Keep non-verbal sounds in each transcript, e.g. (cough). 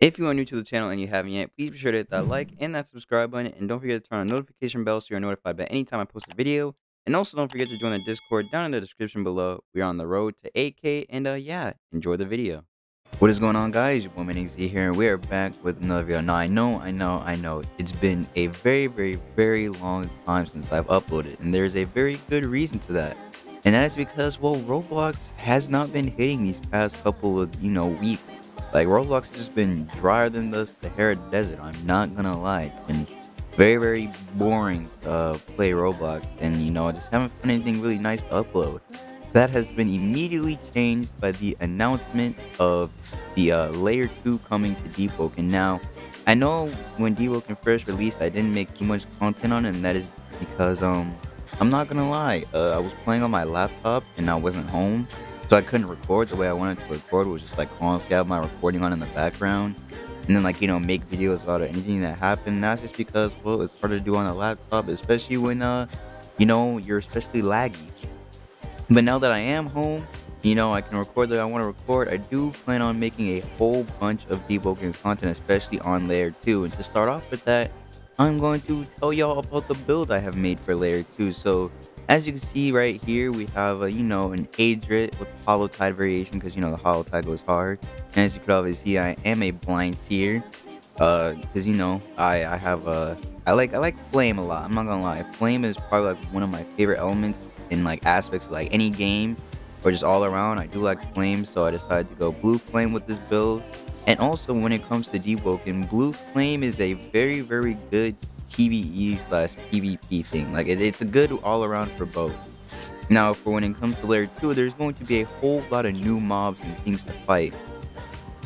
If you are new to the channel and you haven't yet, please be sure to hit that like and that subscribe button. And don't forget to turn on notification bell so you're notified by any time I post a video. And also don't forget to join the Discord down in the description below. We're on the road to 8K and uh yeah, enjoy the video. What is going on guys? Your Mainexz here and we are back with another video. Now I know, I know, I know it's been a very, very, very long time since I've uploaded and there's a very good reason to that. And that is because, well, Roblox has not been hitting these past couple of, you know, weeks. Like, Roblox has just been drier than the Sahara Desert, I'm not gonna lie. It's been very, very boring uh, play Roblox, and, you know, I just haven't found anything really nice to upload. That has been immediately changed by the announcement of the uh, Layer 2 coming to Deepwoken. Now, I know when Deepwoken first released, I didn't make too much content on it, and that is because, um, I'm not gonna lie, uh, I was playing on my laptop and I wasn't home, so I couldn't record the way I wanted to record. It was just like constantly have my recording on in the background, and then like you know make videos about anything that happened. That's just because well, it's harder to do on a laptop, especially when uh, you know, you're especially laggy. But now that I am home, you know, I can record that I want to record. I do plan on making a whole bunch of Deepwoken content, especially on Layer 2. And to start off with that, I'm going to tell y'all about the build I have made for layer 2. So as you can see right here, we have, a, you know, an Adret with Hollow Tide variation because, you know, the Hollow Tide goes hard. And as you can obviously see, I am a Blind Seer Uh, because, uh, you know, I, I have a... I like I like flame a lot. I'm not gonna lie. Flame is probably like one of my favorite elements in like aspects of like any game or just all around. I do like flame, so I decided to go blue flame with this build. And also, when it comes to Deepwoken, Blue Flame is a very, very good PvE slash PvP thing. Like, it, it's a good all around for both. Now, for when it comes to Layer 2, there's going to be a whole lot of new mobs and things to fight.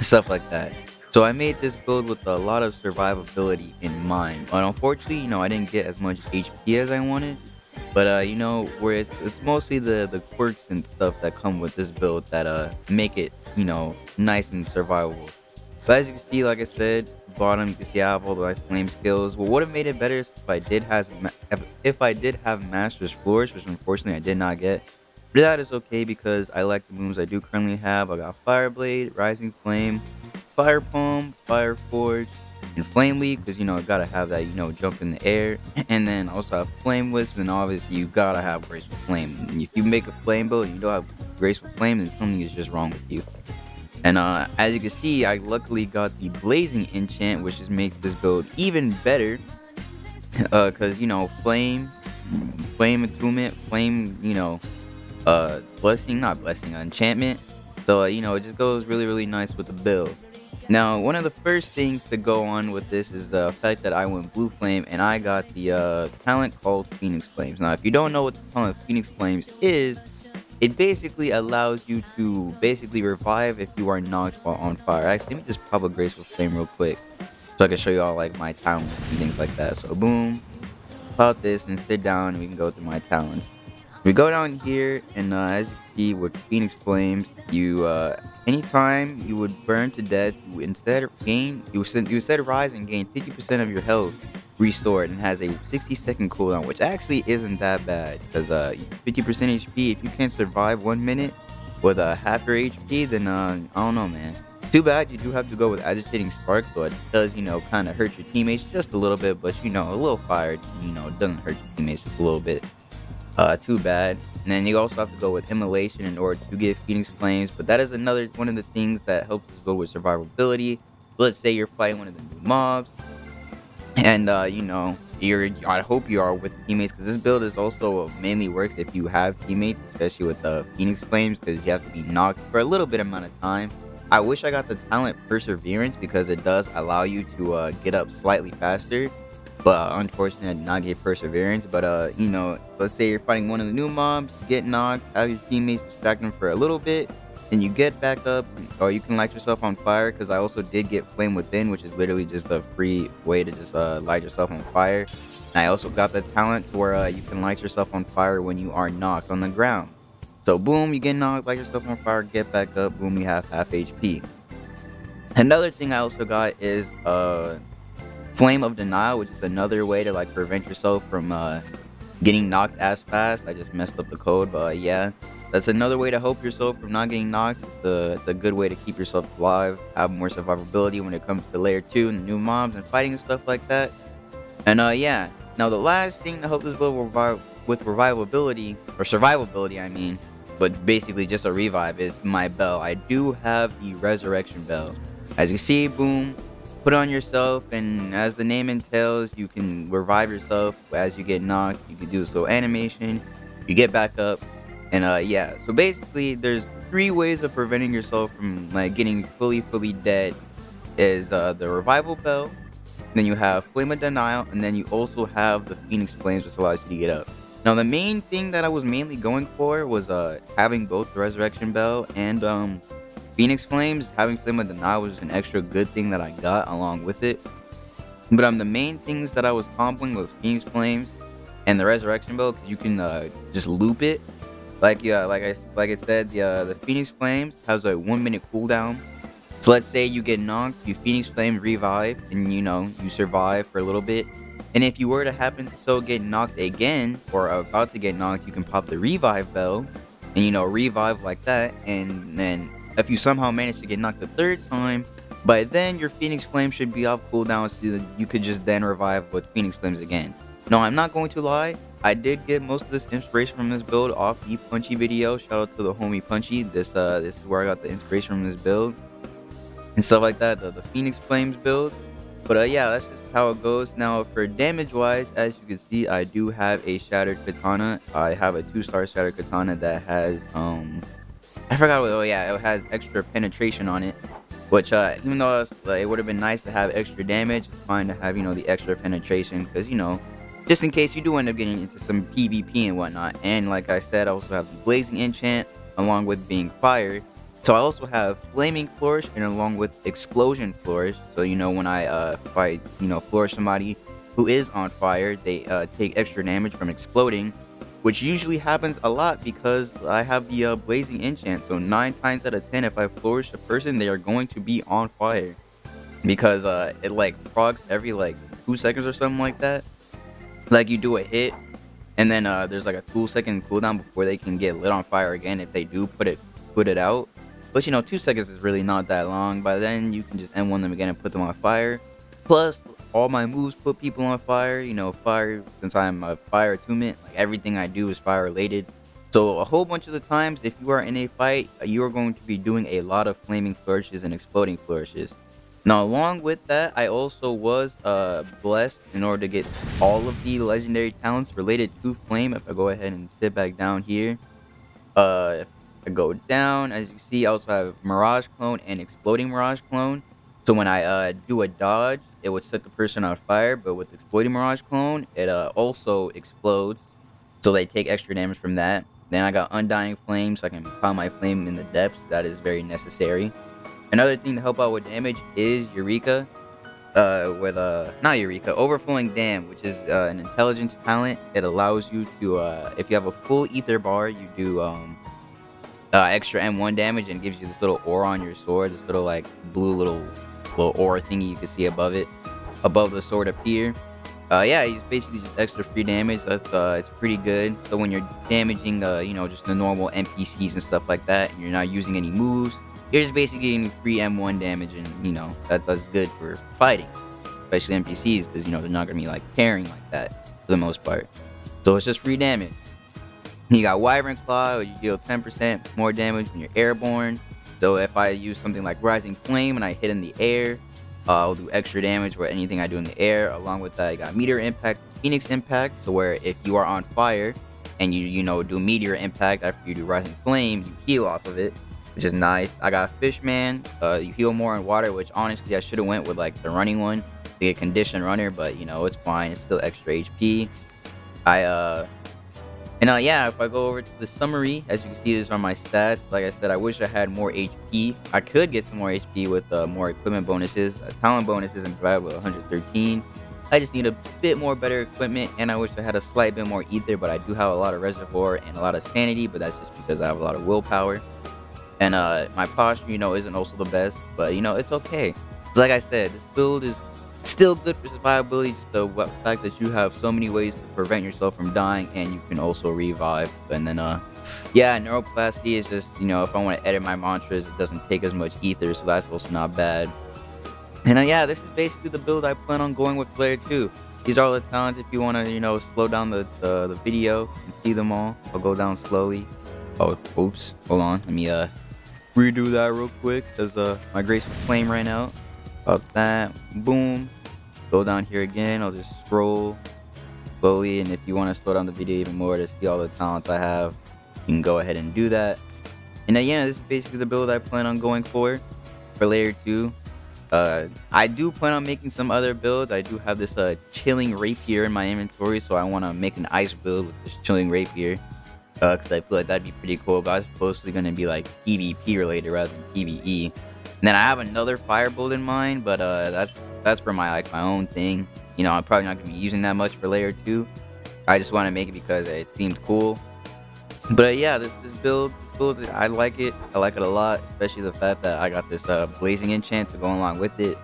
Stuff like that. So I made this build with a lot of survivability in mind. But unfortunately, you know, I didn't get as much HP as I wanted. But uh, you know, where it's, it's mostly the the quirks and stuff that come with this build that uh make it, you know, nice and survivable. But as you can see, like I said, bottom you can see I have all the my flame skills. What would have made it better is if I did has if I did have Master's Flourish, which unfortunately I did not get. But that is okay because I like the moves I do currently have. I got Fire Blade, Rising Flame, Fire Palm, Fire Forge, and Flame Leap because you know I gotta have that you know jump in the air. (laughs) And then also have Flame Wisp, and obviously you gotta have Graceful Flame. And if you make a flame build and you don't have Graceful Flame, then something is just wrong with you. And uh, as you can see, I luckily got the Blazing Enchant, which just makes this build even better. Because, (laughs) uh, you know, Flame, Flame Attunement, Flame, you know, uh, Blessing, not Blessing, uh, Enchantment. So, uh, you know, it just goes really, really nice with the build. Now, one of the first things to go on with this is the fact that I went Blue Flame and I got the uh, talent called Phoenix Flames. Now, if you don't know what the talent Phoenix Flames is, it basically allows you to basically revive if you are knocked on fire. Actually, let me just pop a graceful flame real quick so I can show you all like my talents and things like that. So boom, pop this and sit down and we can go through my talents. We go down here and uh, as you see with Phoenix Flames, you uh, anytime you would burn to death, you instead gain you, you instead rise and gain 50% of your health restored and has a 60 second cooldown, which actually isn't that bad because uh, 50% HP, if you can't survive one minute with a half your HP, then uh, I don't know, man. Too bad you do have to go with agitating spark, so it does, you know, kind of hurt your teammates just a little bit, but you know, a little fire, you know, doesn't hurt your teammates just a little bit. Uh, too bad. And then you also have to go with immolation in order to get Phoenix Flames, but that is another one of the things that helps us go with survivability. Let's say you're fighting one of the new mobs, and uh, you know you're i hope you are with teammates because this build is also mainly works if you have teammates especially with the phoenix flames because you have to be knocked for a little bit amount of time. I wish i got the talent perseverance because it does allow you to uh, get up slightly faster but uh, unfortunately i did not get perseverance. But uh you know let's say you're fighting one of the new mobs get knocked have your teammates distract them for a little bit and you get back up or you can light yourself on fire because i also did get flame within which is literally just a free way to just uh, light yourself on fire. And i also got the talent where uh, you can light yourself on fire when you are knocked on the ground. So boom you get knocked light yourself on fire get back up boom you have half hp another thing i also got is uh flame of denial which is another way to like prevent yourself from uh getting knocked as fast. I just messed up the code but uh, yeah that's another way to help yourself from not getting knocked. It's a, it's a good way to keep yourself alive, have more survivability when it comes to layer 2 and the new mobs and fighting and stuff like that. And uh, yeah, now the last thing to help this build revive with revivability, or survivability I mean, but basically just a revive is my bell. I do have the resurrection bell. As you see, boom, put on yourself and as the name entails, you can revive yourself as you get knocked. You can do this little animation, you get back up, and uh yeah. So basically there's three ways of preventing yourself from like getting fully fully dead is uh the revival bell, then you have flame of denial, and then you also have the phoenix flames which allows you to get up. Now the main thing that I was mainly going for was uh having both the resurrection bell and um Phoenix Flames. Having Flame of Denial was an extra good thing that I got along with it. But um the main things that I was comboing was Phoenix Flames and the Resurrection Bell because you can uh, just loop it. Like yeah, like I like I said, the uh, the Phoenix Flames has a one minute cooldown. So let's say you get knocked, you Phoenix Flame revive, and you know you survive for a little bit and if you were to happen to so get knocked again or about to get knocked, you can pop the revive bell and you know revive like that. And then if you somehow manage to get knocked the third time, by then your Phoenix Flame should be off cooldown so you could just then revive with Phoenix Flames again. No, I'm not going to lie. I did get most of this inspiration from this build off the Punchy video. Shout out to the homie Punchy. This uh this is where I got the inspiration from this build and stuff like that. The, the Phoenix Flames build. But uh, yeah, that's just how it goes. Now, for damage-wise, as you can see, I do have a Shattered Katana. I have a two-star Shattered Katana that has, um, I forgot what, oh yeah, it has extra penetration on it. Which, uh, even though like, it would have been nice to have extra damage, it's fine to have, you know, the extra penetration. Because, you know, just in case you do end up getting into some PvP and whatnot. And like I said, I also have the Blazing Enchant, along with being fire. So I also have Flaming Flourish and along with Explosion Flourish. So, you know, when I uh, fight, you know, flourish somebody who is on fire, they uh, take extra damage from exploding, which usually happens a lot because I have the uh, Blazing Enchant. So 9 times out of 10, if I flourish a person, they are going to be on fire. Because uh, it like procs every like 2 seconds or something like that. Like you do a hit, and then uh, there's like a 2 second cooldown before they can get lit on fire again if they do put it put it out. But you know, two seconds is really not that long. By then, you can just M1 them again and put them on fire. Plus, all my moves put people on fire. You know, fire, since I'm a fire attunement, like everything I do is fire related. So a whole bunch of the times, if you are in a fight, you are going to be doing a lot of flaming flourishes and exploding flourishes. Now, along with that, I also was uh, blessed in order to get all of the legendary talents related to Flame. If I go ahead and sit back down here, uh, I go down. As you see, I also have Mirage Clone and Exploding Mirage Clone. So when I uh, do a dodge, it would set the person on fire. But with Exploding Mirage Clone, it uh, also explodes. So they take extra damage from that. Then I got Undying Flame, so I can pound my flame in the depths. That is very necessary. Another thing to help out with damage is Eureka. Uh, with uh, not Eureka, Overflowing Dam, which is uh, an intelligence talent. It allows you to, uh, if you have a full ether bar, you do um, uh, extra M1 damage and gives you this little aura on your sword, this little like blue little little aura thingy you can see above it, above the sword up here. Uh, yeah, it's basically just extra free damage. That's uh, it's pretty good. So when you're damaging, uh, you know, just the normal NPCs and stuff like that, and you're not using any moves, you're just basically getting free M1 damage, and you know that's that's good for fighting, especially NPCs because you know they're not gonna be like caring like that for the most part. So it's just free damage. You got Wyvern Claw, you deal 10% more damage when you're airborne. So if I use something like Rising Flame and I hit in the air, uh, I'll do extra damage for anything I do in the air. Along with that, I got Meteor Impact, Phoenix Impact. So where if you are on fire and you you know do Meteor Impact after you do Rising Flame, you heal off of it, which is nice. I got Fishman, uh, you heal more in water, which honestly I should have went with like the running one get Condition Runner, but you know it's fine. It's still extra HP. I uh and uh, yeah, if I go over to the summary, as you can see, these are my stats. Like I said, I wish I had more HP. I could get some more HP with uh, more equipment bonuses. Uh, talent bonuses and provide with 113. I just need a bit more better equipment, and I wish I had a slight bit more ether, but I do have a lot of reservoir and a lot of sanity, but that's just because I have a lot of willpower. And uh, my posture, you know, isn't also the best, but you know, it's okay. Like I said, this build is still good for survivability, just the fact that you have so many ways to prevent yourself from dying, and you can also revive. And then, uh, yeah, neuroplasty is just, you know, if I want to edit my mantras, it doesn't take as much ether, so that's also not bad. And uh, yeah, this is basically the build I plan on going with layer 2. These are all the talents if you want to, you know, slow down the, the, the video and see them all. I'll go down slowly. Oh, oops. Hold on. Let me uh redo that real quick because uh, my Graceful Flame ran out. Up that. Boom. Go down here again. I'll just scroll slowly. And if you want to slow down the video even more to see all the talents I have, you can go ahead and do that. And then, yeah, this is basically the build I plan on going for for layer 2. Uh, I do plan on making some other builds. I do have this uh, chilling rapier in my inventory, so I want to make an ice build with this chilling rapier. Because uh, I feel like that'd be pretty cool, but I it's mostly going to be like PvP related rather than PvE. And then I have another fire build in mind, but uh, that's that's for my like my own thing. You know, I'm probably not going to be using that much for layer 2. I just want to make it because it seemed cool. But uh, yeah, this, this build cool. I like it. I like it a lot, especially the fact that I got this uh, blazing enchant to go along with it.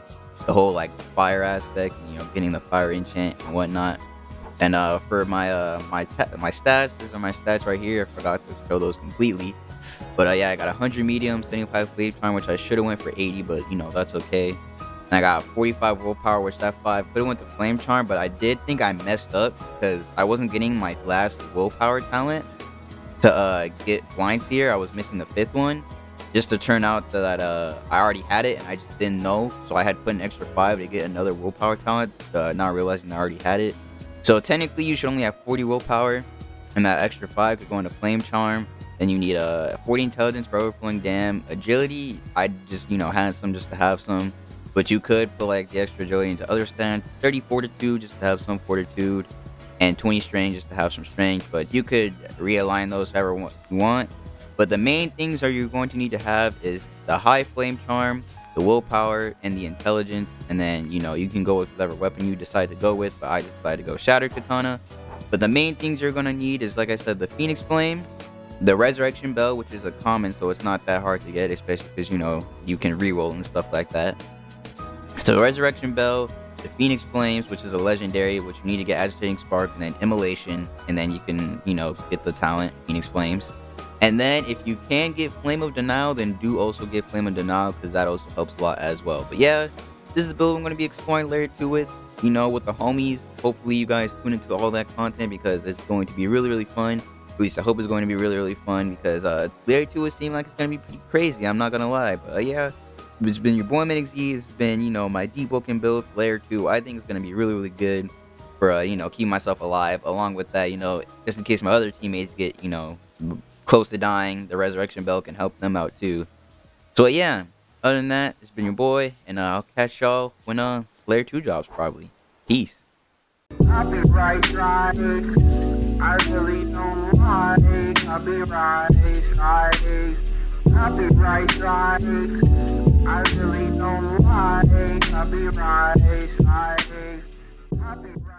The whole like fire aspect, you know, getting the fire enchant and whatnot. And uh, for my uh, my my stats, these are my stats right here. I forgot to show those completely. But uh, yeah, I got 100 medium, 75 flame charm, which I should have went for 80, but you know that's okay. And I got 45 willpower, which that five could have went to flame charm, but I did think I messed up because I wasn't getting my last willpower talent to uh, get blind seer. I was missing the fifth one, just to turn out that uh, I already had it and I just didn't know. So I had to put an extra five to get another willpower talent, uh, not realizing I already had it. So technically, you should only have 40 willpower, and that extra five could go into flame charm. Then you need a uh, 40 intelligence for overflowing dam. Agility, I just you know had some just to have some, but you could put like the extra agility into other stats. 30 fortitude just to have some fortitude and 20 strength just to have some strength. But you could realign those however you want. But the main things are you're going to need to have is the high flame charm, the willpower, and the intelligence. And then, you know, you can go with whatever weapon you decide to go with. But I decided to go Shattered Katana. But the main things you're going to need is, like I said, the Phoenix Flame, the Resurrection Bell, which is a common, so it's not that hard to get, especially because, you know, you can reroll and stuff like that. So the Resurrection Bell, the Phoenix Flames, which is a legendary, which you need to get Agitating Spark, and then Immolation, and then you can, you know, get the talent, Phoenix Flames. And then if you can get Flame of Denial, then do also get Flame of Denial, because that also helps a lot as well. But yeah, this is the build I'm going to be exploring Layer 2 with, you know, with the homies. Hopefully you guys tune into all that content, because it's going to be really, really fun. At least I hope it's going to be really, really fun, because uh, Layer 2 would seem like it's going to be pretty crazy, I'm not going to lie. But uh, yeah, it's been your boy Mainexz. It's been, you know, my Deepwoken build layer two. I think it's gonna be really, really good for uh, you know, keep myself alive. Along with that, you know, just in case my other teammates get, you know, close to dying, the resurrection bell can help them out too. So yeah, other than that, it's been your boy, and uh, I'll catch y'all when uh layer two drops probably. Peace. I'll be right. I really don't like. I'll be right, right. I'll be right. I really don't like. I'll be right, right. I'll be right.